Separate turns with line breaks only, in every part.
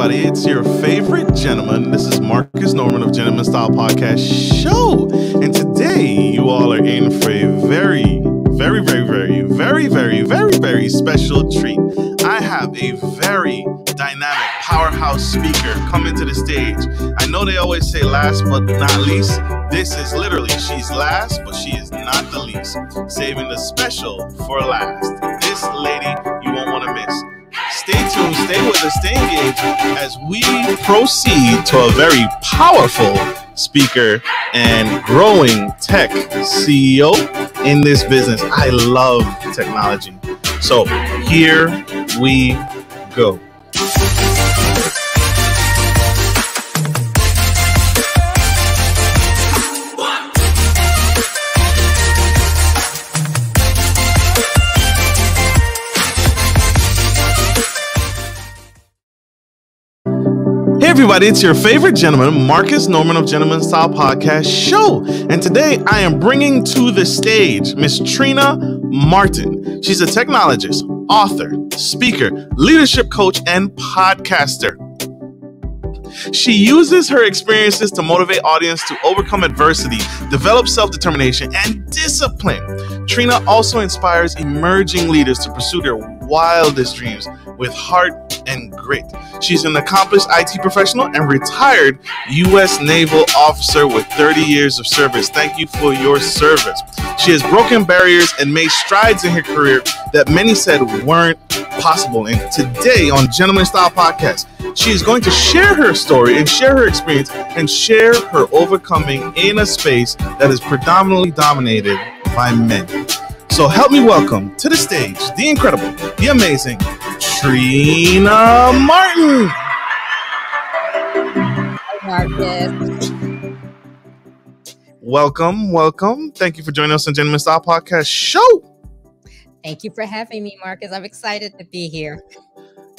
everybody. It's your favorite gentleman. This is Marcus Norman of Gentleman Style Podcast Show. And today you all are in for a very, very, very, very, very, very, very, very special treat. I have a very dynamic powerhouse speaker coming to the stage. I know they always say last but not least. This is literally she's last, but she is not the least. Saving the special for last. This lady you won't want to miss. Stay tuned, stay with us, stay engaged as we proceed to a very powerful speaker and growing tech CEO in this business. I love technology. So here we go. Everybody, it's your favorite gentleman, Marcus Norman of Gentleman Style Podcast Show. And today I am bringing to the stage Miss Trina Martin. She's a technologist, author, speaker, leadership coach, and podcaster. She uses her experiences to motivate audience to overcome adversity, develop self-determination, and discipline. Trina also inspires emerging leaders to pursue their wildest dreams with heart and grit. She's an accomplished IT professional and retired U.S. Naval officer with 30 years of service. Thank you for your service. She has broken barriers and made strides in her career that many said weren't possible. And today on Gentleman Style Podcast, she is going to share her story and share her experience and share her overcoming in a space that is predominantly dominated by men. So help me welcome to the stage the incredible, the amazing Trina Martin.
Marcus.
Welcome, welcome. Thank you for joining us on Gentleman Style Podcast Show.
Thank you for having me, Marcus. I'm excited to be here.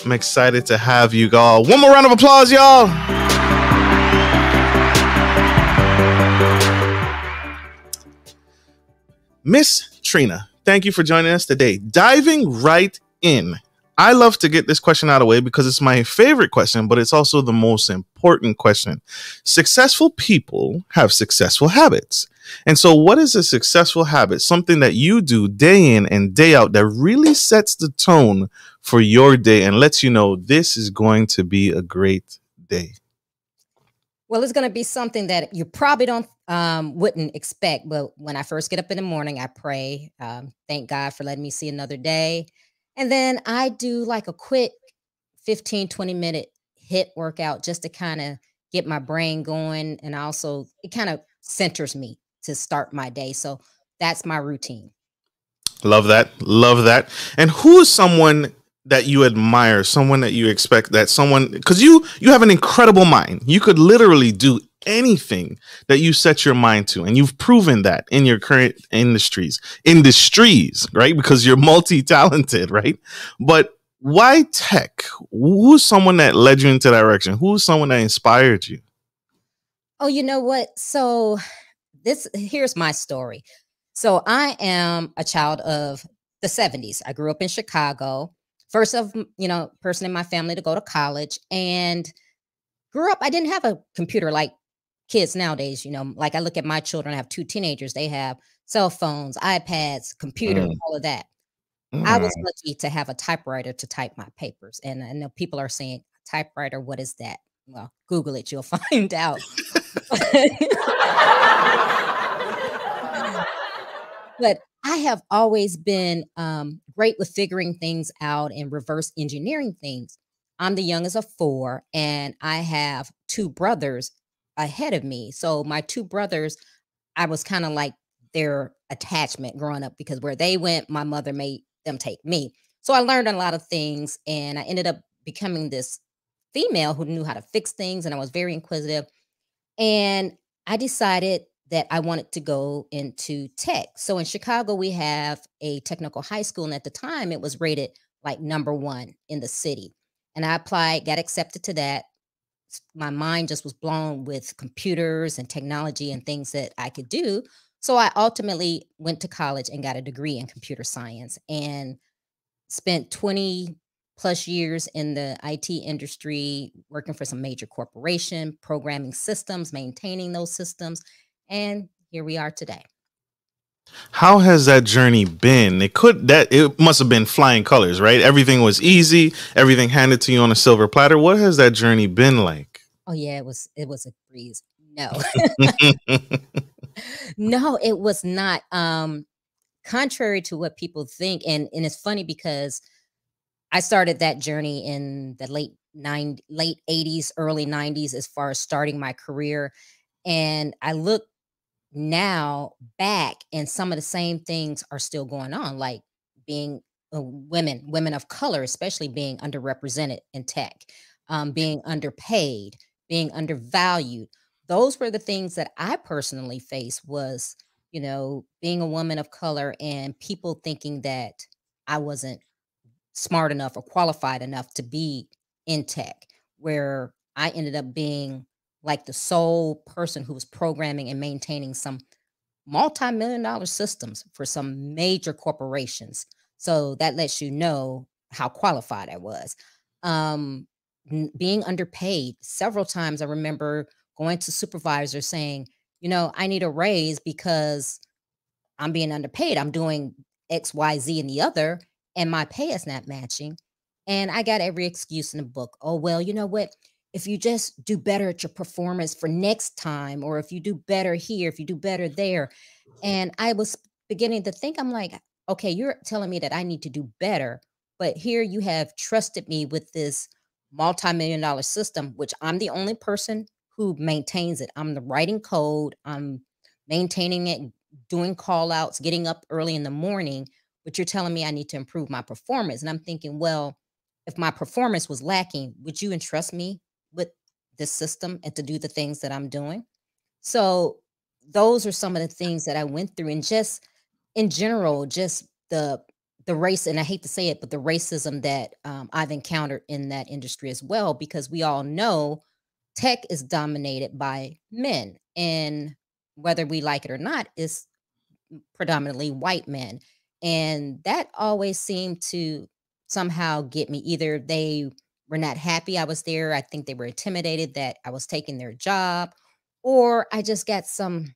I'm excited to have you, y'all. One more round of applause, y'all. Miss Trina, thank you for joining us today. Diving right in. I love to get this question out of the way because it's my favorite question, but it's also the most important question. Successful people have successful habits. And so, what is a successful habit? Something that you do day in and day out that really sets the tone for your day and lets you know this is going to be a great day.
Well, it's going to be something that you probably don't um, wouldn't expect. But when I first get up in the morning, I pray, um, thank God for letting me see another day. And then I do like a quick 15, 20 minute HIIT workout just to kind of get my brain going. And also, it kind of centers me to start my day. So that's my routine.
Love that. Love that. And who is someone that you admire, someone that you expect that someone because you you have an incredible mind. You could literally do anything that you set your mind to and you've proven that in your current industries industries right because you're multi-talented right but why tech who's someone that led you into that direction who's someone that inspired you
Oh, you know what? So this here's my story. So I am a child of the 70s. I grew up in Chicago. First of, you know, person in my family to go to college and grew up I didn't have a computer like kids nowadays, you know. Like I look at my children, I have two teenagers, they have cell phones, iPads, computers,
Mm,
all of that. I was
mm.
lucky to have a typewriter to type my papers. And I know people are saying, typewriter, what is that? Well, Google it, you'll find out. but I have always been um, great with figuring things out and reverse engineering things. I'm the youngest of four, and I have two brothers ahead of me. So my two brothers, I was kind of like their attachment growing up because where they went, my mother made them take me. So I learned a lot of things, and I ended up becoming this female who knew how to fix things, and I was very inquisitive. And I decided that I wanted to go into tech. So in Chicago, we have a technical high school, and at the time, it was rated like number one in the city. And I applied, got accepted to that. My mind just was blown with computers and technology and things that I could do. So I ultimately went to college and got a degree in computer science and spent 20 plus years in the IT industry, working for some major corporation, programming systems, maintaining those systems, and here we are today.
How has that journey been? It could that it must have been flying colors, right? Everything was easy, everything handed to you on a silver platter. What has that journey been like?
Oh yeah, it was it was a breeze. No. no, it was not. Um contrary to what people think and and it's funny because I started that journey in the late nine late 80s, early 90s as far as starting my career and I look now back and some of the same things are still going on like being uh, women women of color especially being underrepresented in tech um, being underpaid being undervalued. Those were the things that i personally faced was you know being a woman of color and people thinking that i wasn't smart enough or qualified enough to be in tech where i ended up being like the sole person who was programming and maintaining some multi-million dollar systems for some major corporations. So that lets you know how qualified I was. Um, being underpaid several times. I remember going to supervisors saying, you know, I need a raise because I'm being underpaid. I'm doing X, Y, Z, and the other, and my pay is not matching. And I got every excuse in the book. Oh, well, you know what? If you just do better at your performance for next time, or if you do better here, if you do better there. And I was beginning to think, I'm like, okay, you're telling me that I need to do better, but here you have trusted me with this multi-million dollar system, which I'm the only person who maintains it. I'm the writing code, I'm maintaining it, doing call outs, getting up early in the morning, but you're telling me I need to improve my performance. And I'm thinking, well, if my performance was lacking, would you entrust me with this system and to do the things that I'm doing. So those are some of the things that I went through and just in general, just the the race, and I hate to say it, but the racism that um, I've encountered in that industry as well, because we all know tech is dominated by men, and whether we like it or not, is predominantly white men, and that always seemed to somehow get me. Either they were not happy I was there. I think they were intimidated that I was taking their job, or I just got some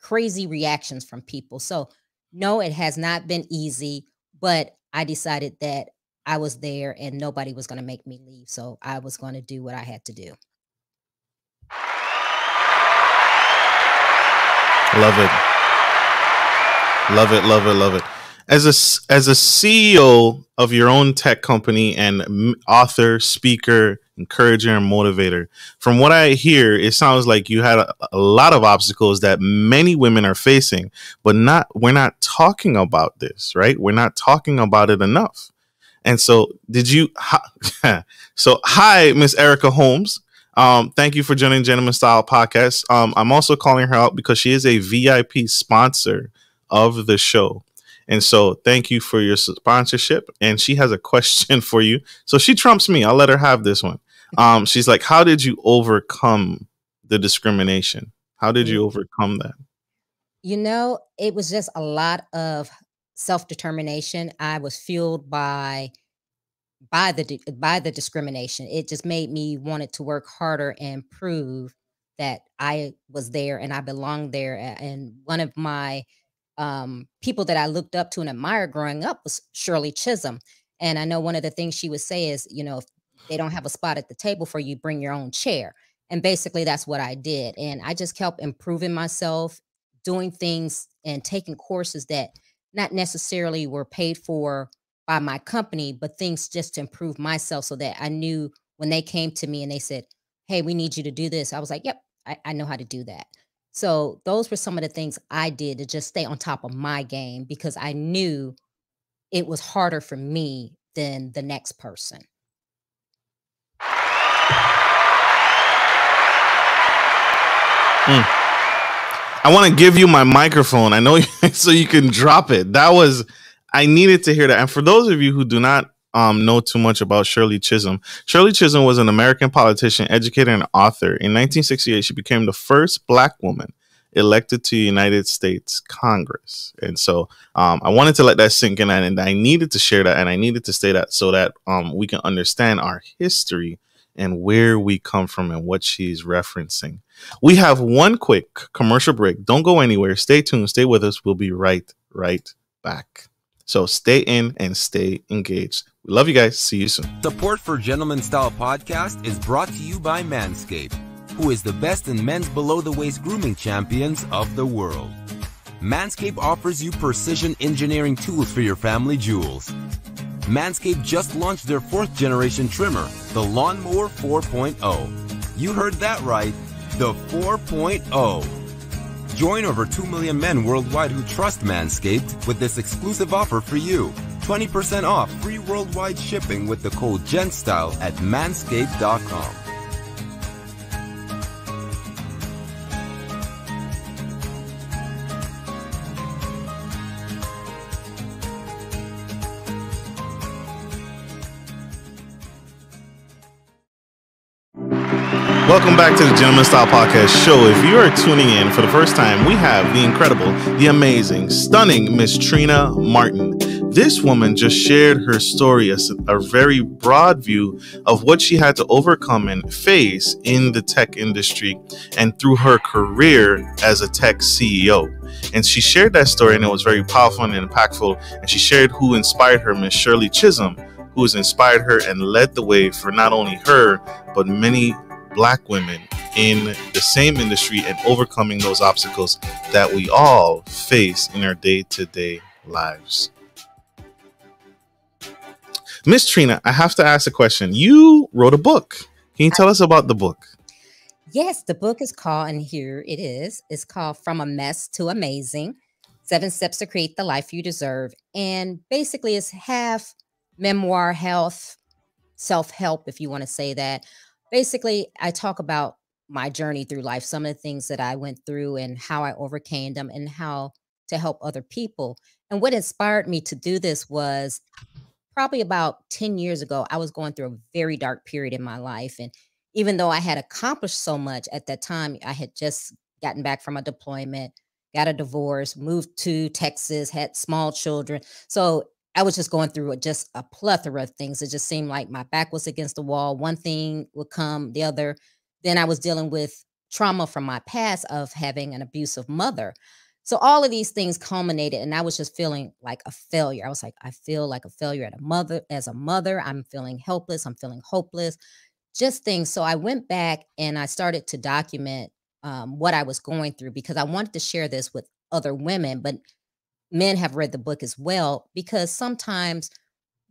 crazy reactions from people. So, no, it has not been easy, but I decided that I was there and nobody was going to make me leave. So, I was going to do what I had to do.
Love it. Love it, love it, love it as a as a CEO of your own tech company and author, speaker, encourager, and motivator, from what I hear, it sounds like you had a, a, lot of obstacles that many women are facing, but not we're not talking about this, right? We're not talking about it enough. And so, did you? so, hi, Miss Erica Holmes. Um, thank you for joining Gentleman Style Podcast. Um, I'm also calling her out because she is a VIP sponsor of the show. And so thank you for your sponsorship. And she has a question for you. So she trumps me. I'll let her have this one. Um, she's like, How did you overcome the discrimination? How did you overcome that?
You know, it was just a lot of self-determination. I was fueled by by the by the discrimination. It just made me wanted to work harder and prove that I was there and I belonged there. And one of my um, people that I looked up to and admired growing up was Shirley Chisholm. And I know one of the things she would say is, you know, if they don't have a spot at the table for you, bring your own chair. And basically, that's what I did. And I just kept improving myself, doing things and taking courses that not necessarily were paid for by my company, but things just to improve myself so that I knew when they came to me and they said, Hey, we need you to do this. I was like, Yep, I, I know how to do that. So those were some of the things I did to just stay on top of my game because I knew it was harder for me than the next person.
Mm. I want to give you my microphone. I know so you can drop it. That was I needed to hear that. And for those of you who do not um, know too much about Shirley Chisholm. Shirley Chisholm was an American politician, educator, and author. In 1968, she became the first black woman elected to United States Congress. And so um, I wanted to let that sink in, and I needed to share that, and I needed to say that so that um, we can understand our history and where we come from and what she's referencing. We have one quick commercial break. Don't go anywhere. Stay tuned. Stay with us. We'll be right, right back. So stay in and stay engaged. We love you guys. See you soon.
Support for Gentleman Style Podcast is brought to you by Manscaped, who is the best in men's below the waist grooming champions of the world. Manscaped offers you precision engineering tools for your family jewels. Manscaped just launched their fourth generation trimmer, the Lawnmower 4.0. You heard that right, the 4.0. Join over 2 million men worldwide who trust Manscaped with this exclusive offer for you. 20% off free worldwide shipping with the code GENTSTYLE at manscaped.com.
Welcome back to the Gentleman Style Podcast Show. If you are tuning in for the first time, we have the incredible, the amazing, stunning Miss Trina Martin. This woman just shared her story, as a very broad view of what she had to overcome and face in the tech industry and through her career as a tech CEO. And she shared that story, and it was very powerful and impactful. And she shared who inspired her, Miss Shirley Chisholm, who has inspired her and led the way for not only her, but many black women in the same industry and overcoming those obstacles that we all face in our day to day lives. Miss Trina, I have to ask a question. You wrote a book. Can you tell us about the book?
Yes, the book is called, and here it is. It's called From a Mess to Amazing Seven Steps to Create the Life You Deserve. And basically, it's half memoir, health, self help, if you want to say that, basically, I talk about my journey through life, some of the things that I went through and how I overcame them and how to help other people. And what inspired me to do this was probably about 10 years ago, I was going through a very dark period in my life. And even though I had accomplished so much at that time, I had just gotten back from a deployment, got a divorce, moved to Texas, had small children. So I was just going through just a plethora of things. It just seemed like my back was against the wall. One thing would come, the other. Then I was dealing with trauma from my past of having an abusive mother. So all of these things culminated, and I was just feeling like a failure. I was like, I feel like a failure at a mother as a mother. I'm feeling helpless. I'm feeling hopeless. Just things. So I went back and I started to document um, what I was going through because I wanted to share this with other women, but men have read the book as well because sometimes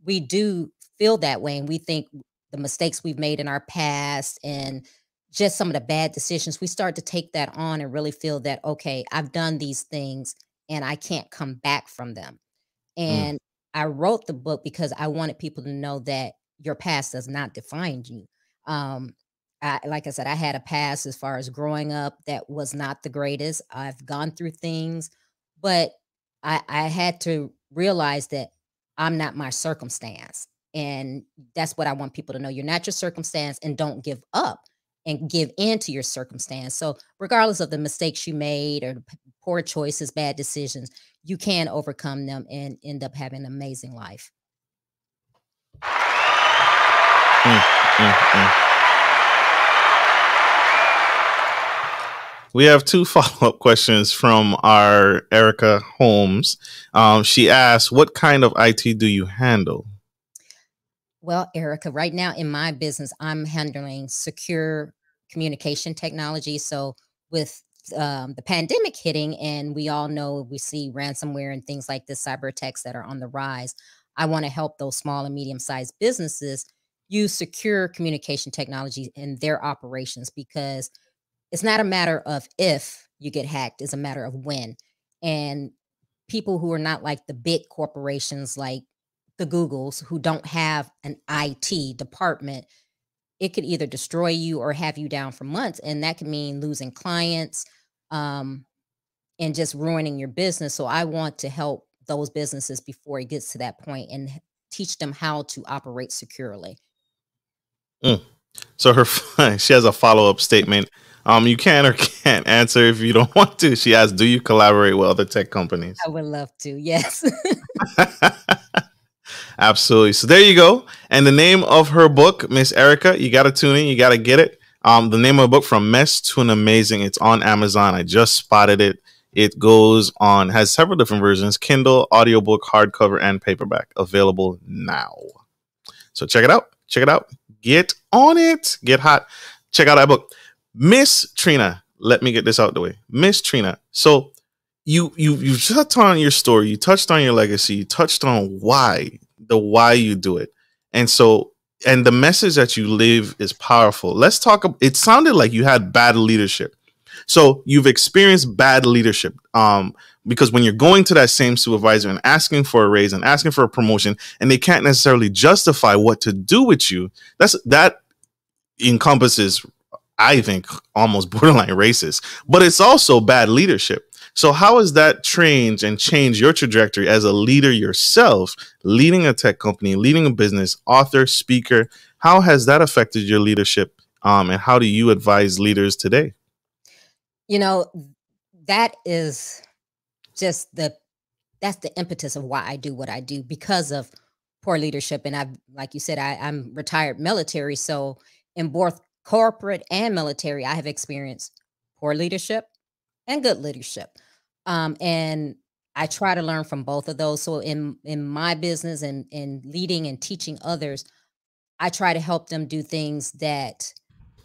we do feel that way and we think the mistakes we've made in our past and just some of the bad decisions we start to take that on and really feel that okay i've done these things and i can't come back from them mm. and mm. i wrote the book because i wanted people to know that your past does not define you um I, like i said i had a past as far as growing up that was not the greatest i've gone through things but I, I had to realize that I'm not my circumstance. And that's what I want people to know. You're not your circumstance and don't give up and give in to your circumstance. So, regardless of the mistakes you made or poor choices, bad decisions, you can overcome them and end up having an amazing life. Mm, mm, mm.
We have two follow up questions from our Erica Holmes. Um, she asks, What kind of IT do you handle?
Well, Erica, right now in my business, I'm handling secure communication technology. So, with um, the pandemic hitting, and we all know we see ransomware and things like this, cyber attacks that are on the rise. I want to help those small and medium sized businesses use secure communication technology in their operations because it's not a matter of if you get hacked, it's a matter of when. And people who are not like the big corporations like the Googles who don't have an IT department, it could either destroy you or have you down for months. And that can mean losing clients um, and just ruining your business. So I want to help those businesses before it gets to that point and teach them how to operate securely.
Mm. So her she has a follow up statement Um, you can or can't answer if you don't want to. She asked, "Do you collaborate with other tech companies?"
I would love to. Yes.
Absolutely. So there you go. And the name of her book, Miss Erica, you got to tune in. You got to get it. Um, the name of the book, From Mess to an Amazing. It's on Amazon. I just spotted it. It goes on, has several different versions Kindle, audiobook, hardcover, and paperback available now. So check it out. Check it out. Get on it. Get hot. Check out that book. Miss Trina, let me get this out the way. Miss Trina. So you you you touched on your story, you touched on your legacy, you touched on why, the why you do it. And so and the message that you live is powerful. Let's talk it sounded like you had bad leadership. So you've experienced bad leadership. Um, because when you're going to that same supervisor and asking for a raise and asking for a promotion, and they can't necessarily justify what to do with you, that's that encompasses, I think, almost borderline racist. But it's also bad leadership. So how has that changed and changed your trajectory as a leader yourself, leading a tech company, leading a business, author, speaker? How has that affected your leadership? Um, and how do you advise leaders today?
You know, that is just the that's the impetus of why I do what I do because of poor leadership. And I've, like you said, I, I'm retired military. So in both corporate and military, I have experienced poor leadership and good leadership. Um, and I try to learn from both of those. So in in my business and in leading and teaching others, I try to help them do things that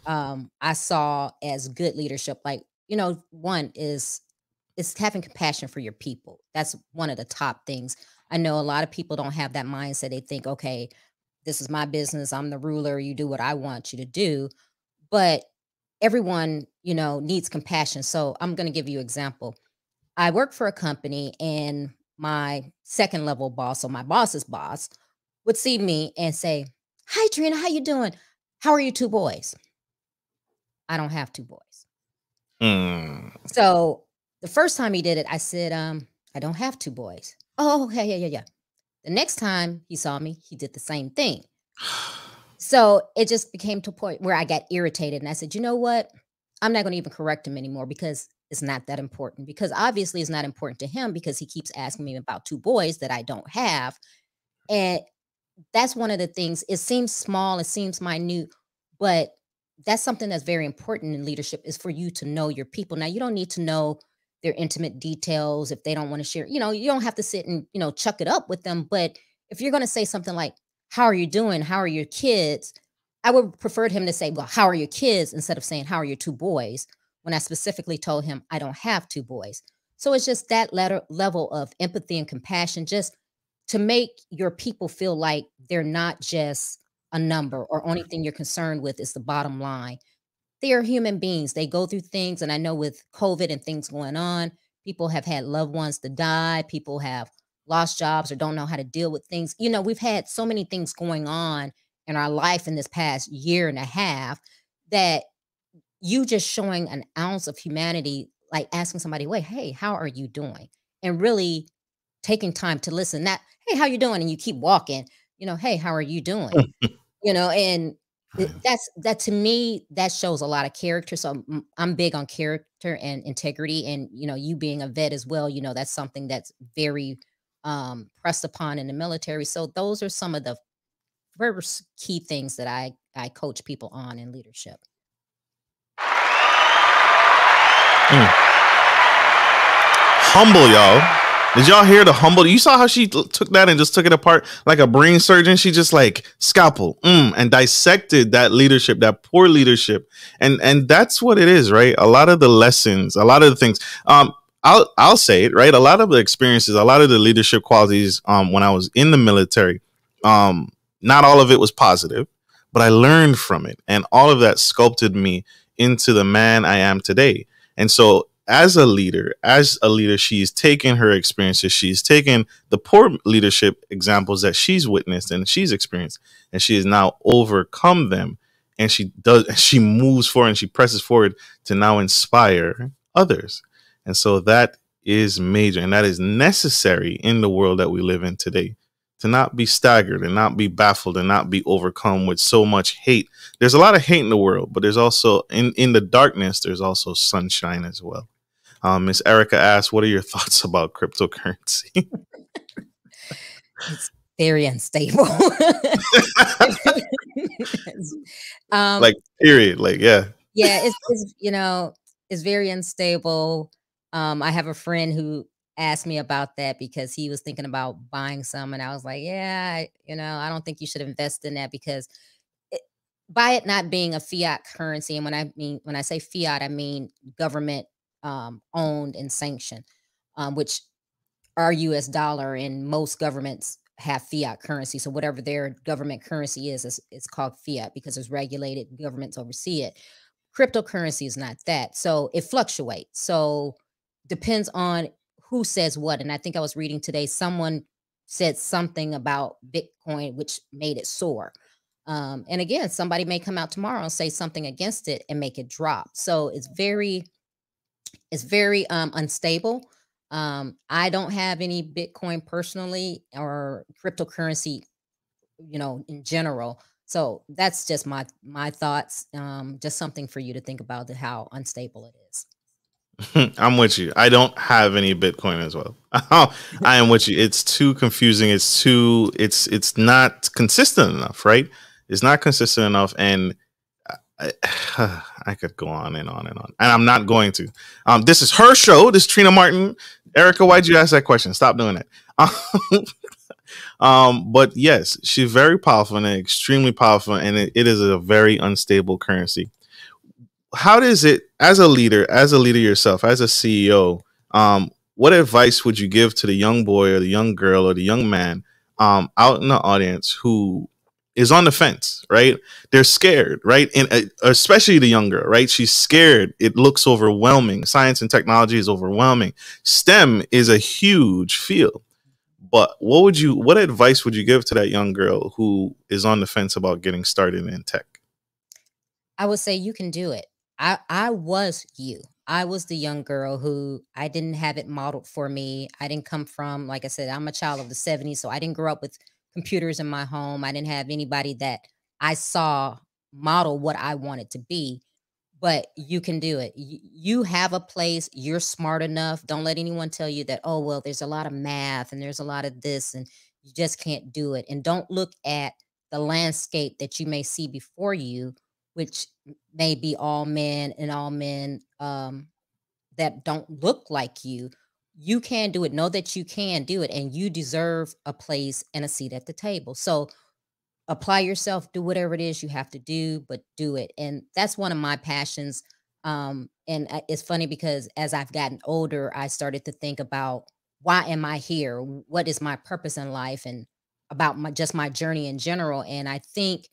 um, I saw as good leadership. Like you know, one is is having compassion for your people. That's one of the top things. I know a lot of people don't have that mindset. They think, okay, this is my business. I'm the ruler. You do what I want you to do. But everyone, you know, needs compassion. So I'm going to give you an example. I work for a company and my second level boss, or my boss's boss, would see me and say, Hi Trina, how you doing? How are you two boys? I don't have two boys. Mm. So the first time he did it, I said, um, I don't have two boys. Oh, okay, yeah, yeah, yeah. The next time he saw me, he did the same thing. So it just became to a point where I got irritated and I said, you know what? I'm not going to even correct him anymore because it's not that important. Because obviously it's not important to him because he keeps asking me about two boys that I don't have. And that's one of the things. It seems small, it seems minute, but that's something that's very important in leadership is for you to know your people. Now you don't need to know their intimate details if they don't want to share. You know, you don't have to sit and, you know, chuck it up with them, but if you're going to say something like, how are you doing? How are your kids? I would prefer him to say, well, how are your kids? Instead of saying, how are your two boys? When I specifically told him I don't have two boys. So it's just that letter, level of empathy and compassion, just to make your people feel like they're not just a number or only thing you're concerned with is the bottom line. They are human beings. They go through things. And I know with COVID and things going on, people have had loved ones to die. People have lost jobs or don't know how to deal with things. You know, we've had so many things going on in our life in this past year and a half that you just showing an ounce of humanity, like asking somebody, wait, hey, how are you doing? And really taking time to listen. Not, hey, how you doing? And you keep walking, you know, hey, how are you doing? you know, and that's that to me that shows a lot of character so I'm, I'm, big on character and integrity and you know you being a vet as well you know that's something that's very um, pressed upon in the military. So those are some of the first key things that I I coach people on in leadership.
Mm. Humble, y'all. Did y'all hear the humble? You saw how she took that and just took it apart like a brain surgeon. She just like scalpel mm, and dissected that leadership, that poor leadership, and and that's what it is, right? A lot of the lessons, a lot of the things. Um, I'll I'll say it right. A lot of the experiences, a lot of the leadership qualities, um, when I was in the military, um, not all of it was positive, but I learned from it, and all of that sculpted me into the man I am today. And so, as a leader, as a leader, she's taken her experiences, she's taken the poor leadership examples that she's witnessed and she's experienced, and she has now overcome them. And she does, she moves forward and she presses forward to now inspire others. And so that is major and that is necessary in the world that we live in today. to not be staggered and not be baffled and not be overcome with so much hate. There's a lot of hate in the world, but there's also in in the darkness there's also sunshine as well. Um, Miss Erica asked, "What are your thoughts about cryptocurrency?"
it's very unstable.
um, like period. Like yeah.
yeah, it's, it's you know it's very unstable. Um, I have a friend who asked me about that because he was thinking about buying some, and I was like, yeah, you know, I don't think you should invest in that because it, by it not being a fiat currency, and when I mean when I say fiat, I mean government um, owned and sanctioned, um, which our U.S. dollar and most governments have fiat currency. So whatever their government currency is, is it's called fiat because it's regulated. Governments oversee it. Cryptocurrency is not that. So it fluctuates. So depends on who says what. And I think I was reading today, someone said something about Bitcoin, which made it soar. Um, and again, somebody may come out tomorrow and say something against it and make it drop. So it's very, it's very um, unstable. Um, I don't have any Bitcoin personally or cryptocurrency, you know, in general. So that's just my my thoughts. Um, just something for you to think about how unstable it
is. I'm with you. I don't have any Bitcoin as well. I am with you. It's too confusing. It's too. It's it's not consistent enough, right? It's not consistent enough, and I, I, could go on and on and on, and I'm not going to. Um, this is her show. This is Trina Martin. Erica, why'd you ask that question? Stop doing it. um, but yes, she's very powerful and extremely powerful, and it, it is a very unstable currency. How does it, as a leader, as a leader yourself, as a CEO, um, what advice would you give to the young boy or the young girl or the young man um, out in the audience who is on the fence, right? They're scared, right? And uh, especially the younger, right? She's scared. It looks overwhelming. Science and technology is overwhelming. STEM is a huge field. But what would you what advice would you give to that young girl who is on the fence about getting started in tech?
I would say you can do it. I I was you. I was the young girl who I didn't have it modeled for me. I didn't come from like I said I'm a child of the 70s so I didn't grow up with computers in my home. I didn't have anybody that I saw model what I wanted to be. But you can do it. You have a place. You're smart enough. Don't let anyone tell you that, oh, well, there's a lot of math and there's a lot of this and you just can't do it. And don't look at the landscape that you may see before you, which may be all men and all men um, that don't look like you you can do it. Know that you can do it and you deserve a place and a seat at the table. So apply yourself, do whatever it is you have to do, but do it. And that's one of my passions. Um, and it's funny because as I've gotten older, I started to think about why am I here? What is my purpose in life? And about my just my journey in general. And I think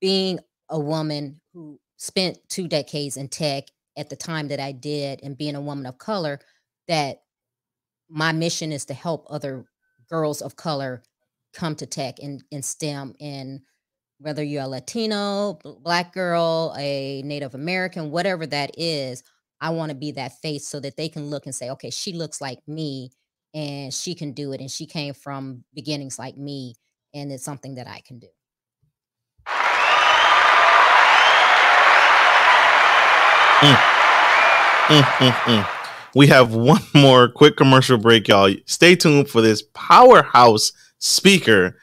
being a woman who spent two decades in tech at the time that I did and being a woman of color, that my mission is to help other girls of color come to tech and in STEM and whether you're a Latino, black girl, a Native American, whatever that is, I want to be that face so that they can look and say, okay, she looks like me and she can do it. And she came from beginnings like me. And it's something that I can do.
Mm. Mm, mm. We have one more quick commercial break, y'all. Stay tuned for this powerhouse speaker,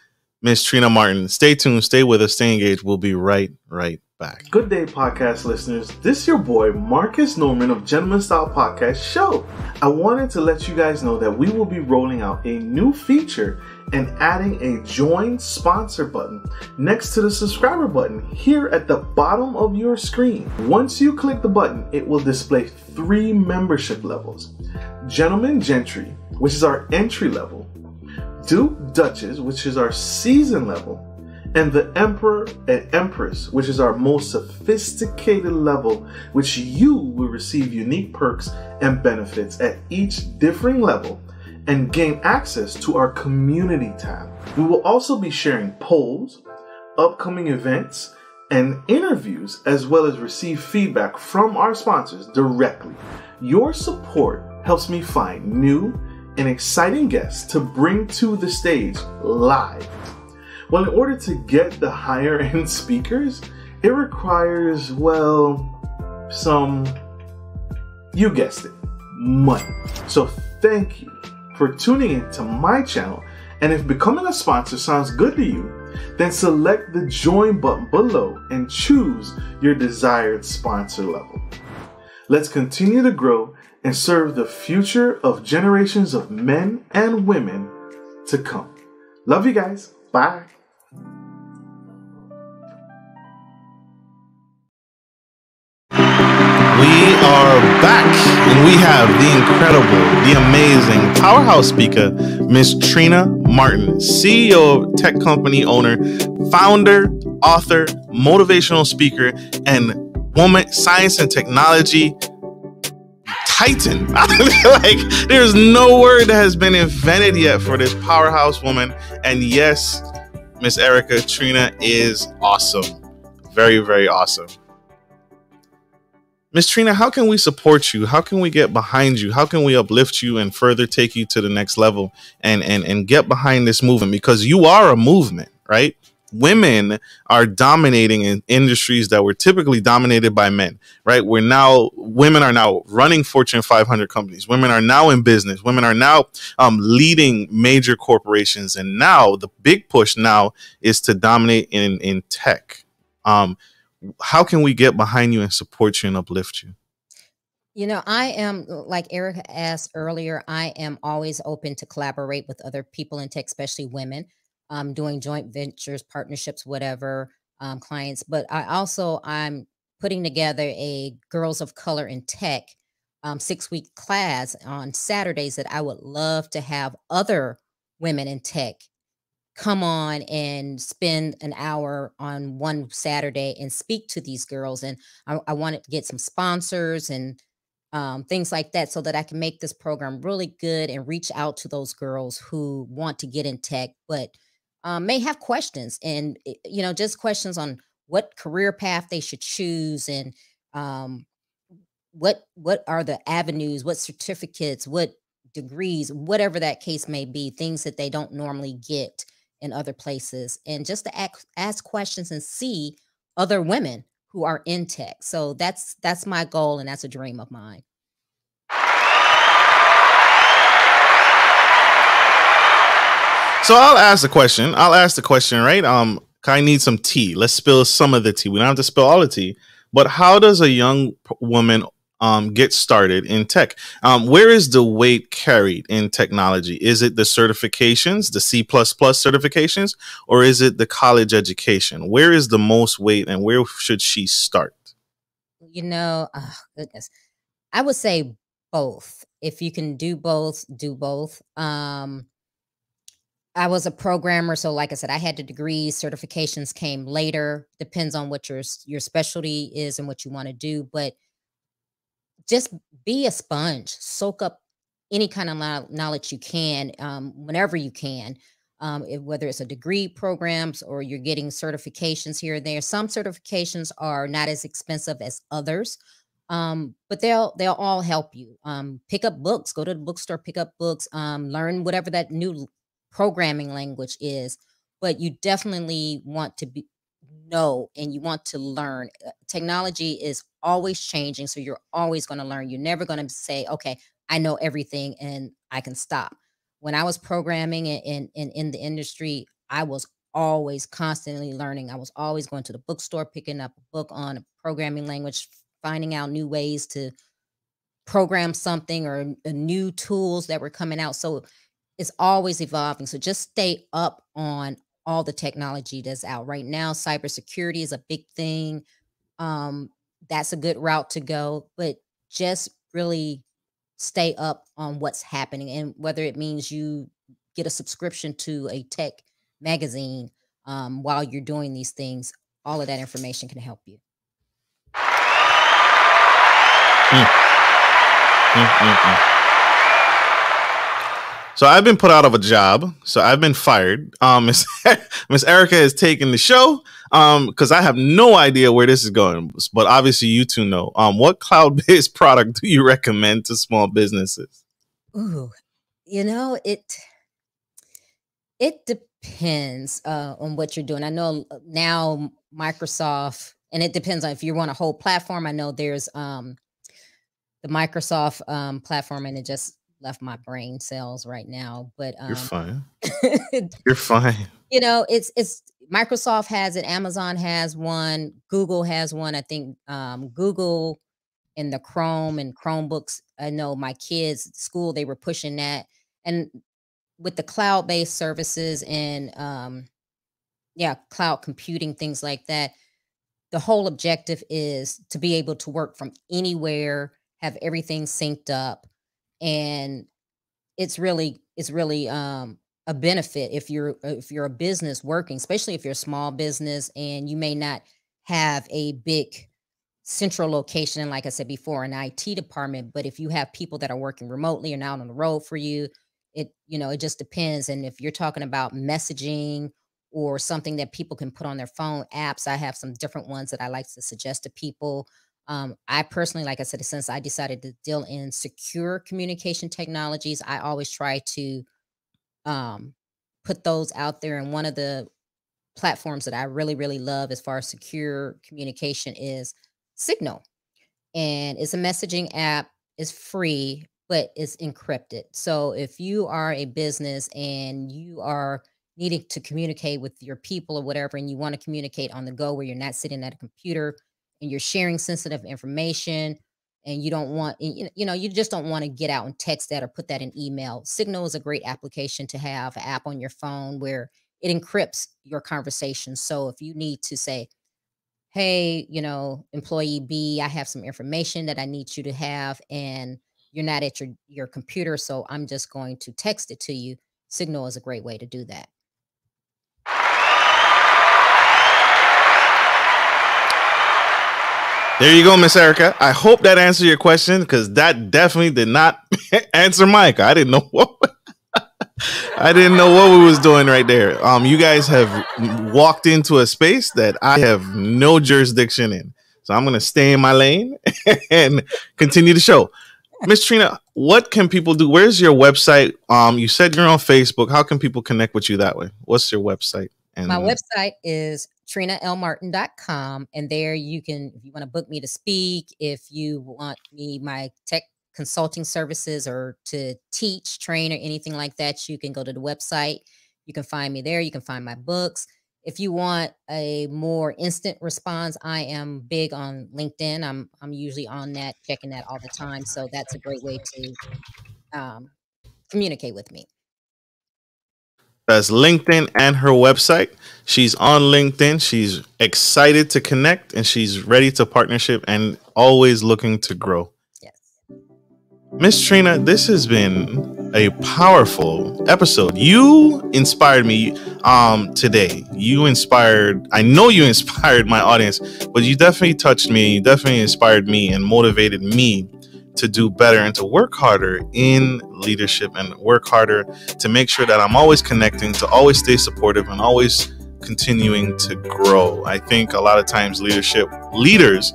Miss Trina Martin. Stay tuned, stay with us, stay engaged. We'll be right, right back. Good day, podcast listeners. This is your boy Marcus Norman of Gentleman Style Podcast Show. I wanted to let you guys know that we will be rolling out a new feature and adding a join sponsor button next to the subscriber button here at the bottom of your screen. Once you click the button, it will display three membership levels. Gentleman Gentry, which is our entry level, Duke Duchess, which is our season level, and the Emperor and Empress, which is our most sophisticated level, which you will receive unique perks and benefits at each differing level and gain access to our community tab. We will also be sharing polls, upcoming events, and interviews, as well as receive feedback from our sponsors directly. Your support helps me find new an exciting guest to bring to the stage live. Well, in order to get the higher end speakers, it requires, well, some, you guessed it, money. So thank you for tuning in to my channel. And if becoming a sponsor sounds good to you, then select the join button below and choose your desired sponsor level. Let's continue to grow and serve the future of generations of men and women to come. Love you guys. Bye. We are back and we have the incredible, the amazing powerhouse speaker, Miss Trina Martin, CEO of tech company owner, founder, author, motivational speaker, and woman science and technology titan. like there's no word that has been invented yet for this powerhouse woman. And yes, Miss Erica Trina is awesome. Very, very awesome. Miss Trina, how can we support you? How can we get behind you? How can we uplift you and further take you to the next level and and and get behind this movement because you are a movement, right? Women are dominating in industries that were typically dominated by men, right? We're now women are now running Fortune 500 companies. Women are now in business. Women are now um, leading major corporations, and now the big push now is to dominate in in tech. Um, how can we get behind you and support you and uplift you?
You know, I am like Erica asked earlier. I am always open to collaborate with other people in tech, especially women, um, doing joint ventures, partnerships, whatever, um, clients. But I also I'm putting together a Girls of Color in Tech um, six week class on Saturdays that I would love to have other women in tech come on and spend an hour on one Saturday and speak to these girls. And I, I wanted to get some sponsors and um, things like that so that I can make this program really good and reach out to those girls who want to get in tech, but um, may have questions and, eh, you know, just questions on what career path they should choose and um, what what are the avenues, what certificates, what degrees, whatever that case may be, things that they don't normally get in other places and just to ask, ask questions and see other women who are in tech. So that's that's my goal and that's a dream of mine.
So I'll ask the question. I'll ask the question, right? Um, I need some tea. Let's spill some of the tea. We don't have to spill all the tea. But how does a young woman um, get started in tech. Um, where is the weight carried in technology? Is it the certifications, the C plus certifications, or is it the college education? Where is the most weight and where should she start?
You know, oh, goodness. I would say both. If you can do both, do both. Um, I was a programmer, so like I said, I had the degrees. Certifications came later. Depends on what your your specialty is and what you want to do, but just be a sponge, soak up any kind of knowledge you can, um, whenever you can. Um, whether it's a degree programs or you're getting certifications here and there. Some certifications are not as expensive as others, um, but they'll they'll all help you. Um, pick up books, go to the bookstore, pick up books, um, learn whatever that new programming language is. But you definitely want to be know and you want to learn. Uh, technology is always changing, so you're always going to learn. You're never going to say, "Okay, I know everything and I can stop." When I was programming in, in in the industry, I was always constantly learning. I was always going to the bookstore, picking up a book on a programming language, finding out new ways to program something or uh, new tools that were coming out. So it's always evolving. So just stay up on all the technology that's out right now. Cybersecurity is a big thing. Um, that's a good route to go, but just really stay up on what's happening and whether it means you get a subscription to a tech magazine um, while you're doing these things, all of that information can help you. Mm.
Mm, so I've been put out of a job. So I've been fired. Um, Miss Miss Erica has taken the show. Um, because I have no idea where this is going. But obviously, you two know. Um, what cloud based product do you recommend to small businesses?
Ooh, you know, it it depends uh, on what you're doing. I know uh, now Microsoft, and it depends on if you want a whole platform. I know there's um, the Microsoft um, platform, and it just left my brain cells right now. But um,
you're fine. you're fine.
You know, it's it's Microsoft has it, Amazon has one, Google has one. I think um, Google and the Chrome and Chromebooks. I know my kids school they were pushing that, and with the cloud based services and um, yeah, cloud computing things like that. The whole objective is to be able to work from anywhere, have everything synced up, and it's really it's really um, a benefit if you're if you're a business working, especially if you're a small business and you may not have a big central location and like I said before, an IT department. But if you have people that are working remotely and out on the road for you, it you know it just depends. And if you're talking about messaging or something that people can put on their phone apps, I have some different ones that I like to suggest to people. Um, I personally, like I said, since I decided to deal in secure communication technologies, I always try to um, put those out there. And one of the platforms that I really, really love as far as secure communication is Signal. And it's a messaging app, it's free, but it's encrypted. So if you are a business and you are needing to communicate with your people or whatever, and you want to communicate on the go where you're not sitting at a computer and you're sharing sensitive information and you don't want you know you just don't want to get out and text that or put that in email. Signal is a great application to have an app on your phone where it encrypts your conversation. So if you need to say hey you know employee b i have some information that i need you to have and you're not at your your computer so i'm just going to text it to you signal is a great way to do that
There you go, Miss Erica. I hope that answered your question because that definitely did not answer Mike. I didn't know what I didn't know what we was doing right there. Um, you guys have walked into a space that I have no jurisdiction in, so I'm gonna stay in my lane and continue the show. Miss Trina, what can people do? Where's your website? Um, you said you're on Facebook. How can people connect with you that way? What's your website?
And my website is trinalmartin.com. And there you can, if you want to book me to speak, if you want me, my tech consulting services or to teach, train, or anything like that, you can go to the website. You can find me there. You can find my books. If you want a more instant response, I am big on LinkedIn. I'm I'm usually on that, checking that all the time. So that's a great way to um, communicate with me.
That's LinkedIn and her website. She's on LinkedIn. She's excited to connect and she's ready to partnership and always looking to grow.
Yes.
Miss Trina, this has been a powerful episode. You inspired me um today. You inspired I know you inspired my audience, but you definitely touched me. You definitely inspired me and motivated me to do better and to work harder in leadership and work harder to make sure that I'm always connecting, to always stay supportive and always continuing to grow. I think a lot of times leadership leaders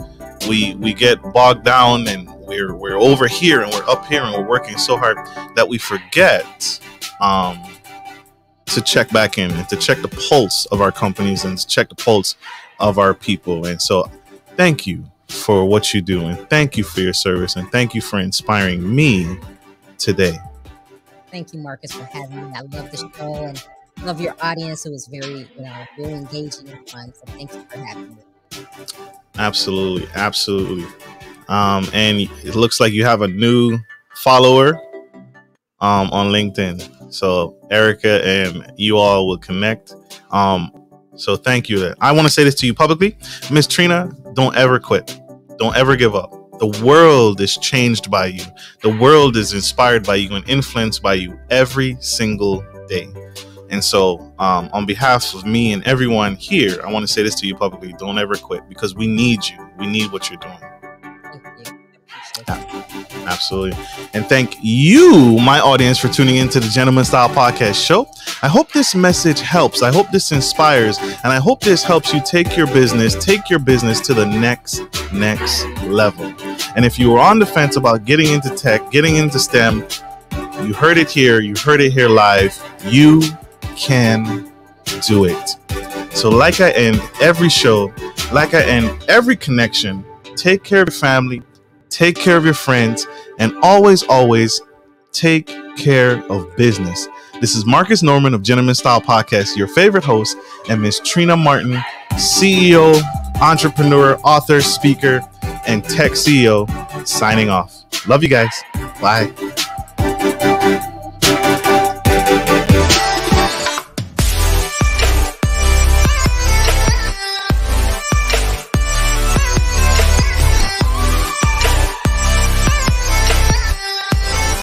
we we get bogged down and we're we're over here and we're up here and we're working so hard that we forget um, to check back in and to check the pulse of our companies and to check the pulse of our people. And so thank you for what you do. And thank you for your service. And thank you for inspiring me today.
Thank you, Marcus, for having me. I love the show and love your audience. It was very, you know, very engaging and fun. So thank you for having me.
Absolutely. Absolutely. Um, and it looks like you have a new follower um, on LinkedIn. So Erica and you all will connect. Um, so thank you. I want to say this to you publicly. Miss Trina, don't ever quit. Don't ever give up. The world is changed by you. The world is inspired by you and influenced by you every single day. And so, um, on behalf of me and everyone here, I want to say this to you publicly don't ever quit because we need you. We need what you're doing. Absolutely. And thank you, my audience, for tuning into the Gentleman Style Podcast show. I hope this message helps. I hope this inspires. And I hope this helps you take your business, take your business to the next, next level. And if you are on the fence about getting into tech, getting into STEM, You heard it here. You heard it here live. You can do it. So, like I end every show, like I end every connection, take care of your family, take care of your friends, and always, always take care of business. This is Marcus Norman of Gentleman Style Podcast, your favorite host, and Miss Trina Martin, CEO, entrepreneur, author, speaker, and tech CEO, signing off. Love you guys. Bye.